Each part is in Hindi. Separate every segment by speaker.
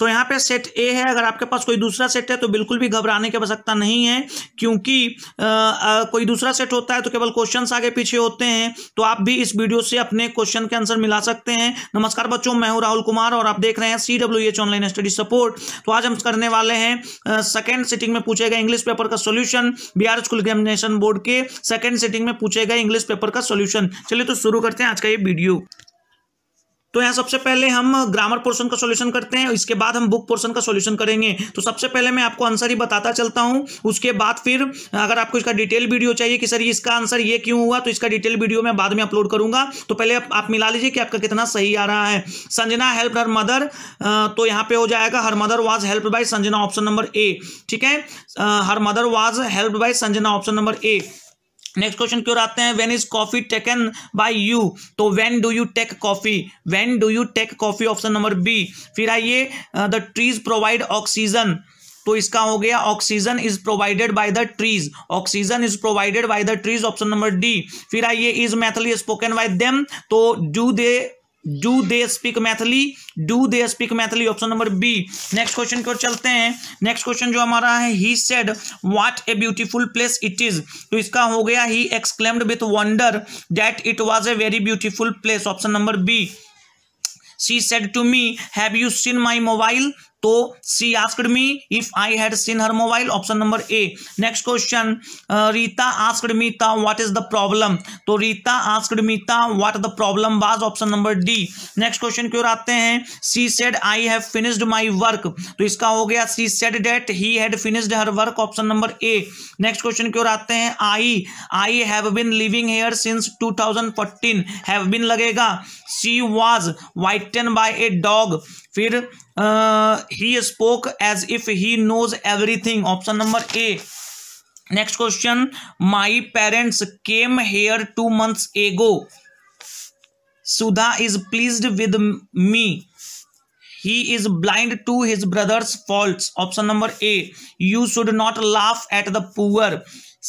Speaker 1: तो यहाँ पे सेट ए है अगर आपके पास कोई दूसरा सेट है तो बिल्कुल भी घबराने की आवश्यकता नहीं है क्योंकि आ, आ, कोई दूसरा सेट होता है तो केवल क्वेश्चन आगे पीछे होते हैं तो आप भी इस वीडियो से अपने क्वेश्चन के आंसर मिला सकते हैं। नमस्कार बच्चों मैं हूँ राहुल कुमार और आप देख रहे हैं C W H online study support तो आज हम करने वाले हैं सेकेंड सिटिंग में पूछे गए इंग्लिश पेपर का solution Bihar school examination board के सेकेंड सिटिंग में पूछे गए इंग्लिश पेपर का सोल्यूशन चलिए तो शुरू करते हैं आज का ये वीडियो तो यहाँ सबसे पहले हम ग्रामर पोर्शन का सॉल्यूशन करते हैं इसके बाद हम बुक पोर्शन का सॉल्यूशन करेंगे। तो सबसे पहले मैं आपको आंसर ही बताता चलता हूँ उसके बाद फिर अगर आपको इसका डिटेल वीडियो चाहिए कि सर इसका आंसर ये क्यों हुआ तो इसका डिटेल वीडियो मैं बाद में अपलोड करूँगा। तो पहले आप, आप मिला लीजिए कि आपका कितना सही आ रहा है। संजना हेल्प हर मदर तो यहाँ पे हो जाएगा her mother was help by Sanjana option number A ठीक है? Her mother was help by Sanjana option number A next question क्यों आते हैं? When is coffee taken by you तो when do you take coffee when do you take coffee option number B फिर आइए द ट्रीज प्रोवाइड ऑक्सीजन तो इसका हो गया oxygen is provided by the trees oxygen is provided by the trees option number D फिर आइए is Maithili spoken by them तो do they do they speak Maithili do they speak Maithili option number B next question की ओर चलते हैं. नेक्स्ट क्वेश्चन जो हमारा है he said what a beautiful place it is तो इसका हो गया he exclaimed with wonder that it was a very beautiful place option number B she said to me have you seen my mobile तो she asked me if I had seen her mobile option number A next question Rita asked Mita what is the problem तो Rita asked Mita what the problem was option number D next question क्यों आते हैं। She said I have finished my work तो इसका हो गया she said that he had finished her work option number A next question क्यों आते हैं। I I have been living here since 2014 have been लगेगा। She was bitten by a dog फिर he spoke as if he knows everything option number A next question my parents came here two months ago Sudha is pleased with me he is blind to his brother's fault option number A you should not laugh at the poor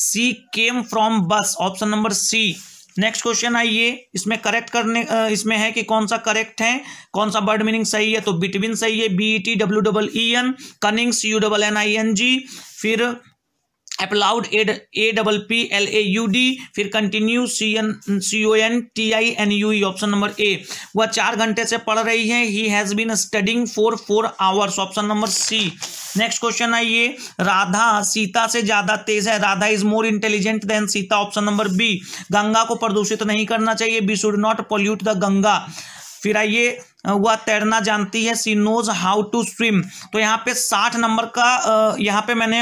Speaker 1: she came from bus option number C next question आइए इसमें करेक्ट करने इसमें है कि कौन सा करेक्ट है? कौन सा वर्ड मीनिंग सही है? तो बिटवीन सही है B T W double E N cunnings U double N I N G फिर applaud A double P L A U D फिर continue C N C O N T I N U E option number A वह चार घंटे से पढ़ रही है। He has been studying for four hours option number C next question आइए। राधा सीता से ज़्यादा तेज है। Radha is more intelligent than Sita option number B Ganga को प्रदूषित नहीं करना चाहिए। We should not pollute the Ganga. फिर आइए। वह तैरना जानती है she knows how to swim तो यहाँ पे साठ नंबर का यहाँ पे मैंने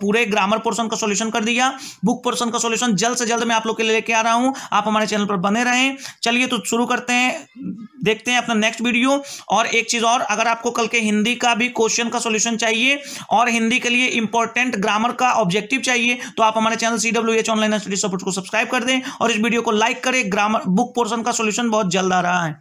Speaker 1: पूरे ग्रामर पोर्शन का सॉल्यूशन कर दिया। बुक पोर्शन का सॉल्यूशन जल्द से जल्द मैं आप लोग के लिए लेके आ रहा हूँ। आप हमारे चैनल पर बने रहें। चलिए तो शुरू करते हैं। देखते हैं अपना नेक्स्ट वीडियो और एक चीज़ और, अगर आपको कल के हिंदी का भी क्वेश्चन का सोल्यूशन चाहिए और हिंदी के लिए इंपॉर्टेंट ग्रामर का ऑब्जेक्टिव चाहिए तो आप हमारे channel C W H online study support को सब्सक्राइब कर दें। और इस वीडियो को लाइक करें। ग्रामर बुक पोर्सन का सोल्यूशन बहुत जल्द आ रहा है।